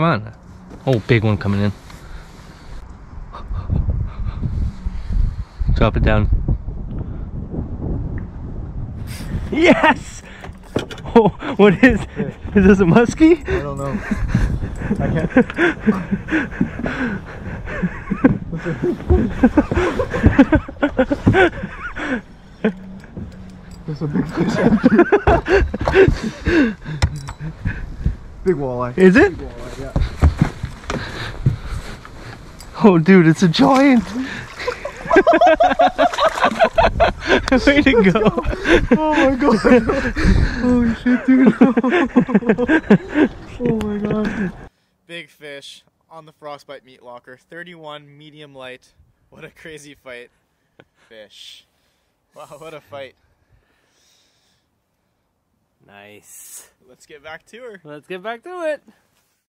Come on. Oh, big one coming in. Drop it down. Yes! Oh, what is? This? Is this a muskie? I don't know. I can't. There's a big fish Big walleye. Is it? Big walleye, yeah. Oh, dude, it's a giant. Way to go. Oh my god. Holy shit, dude. oh my god. Big fish on the frostbite meat locker. 31 medium light. What a crazy fight. Fish. Wow, what a fight. Nice. Let's get back to her. Let's get back to it.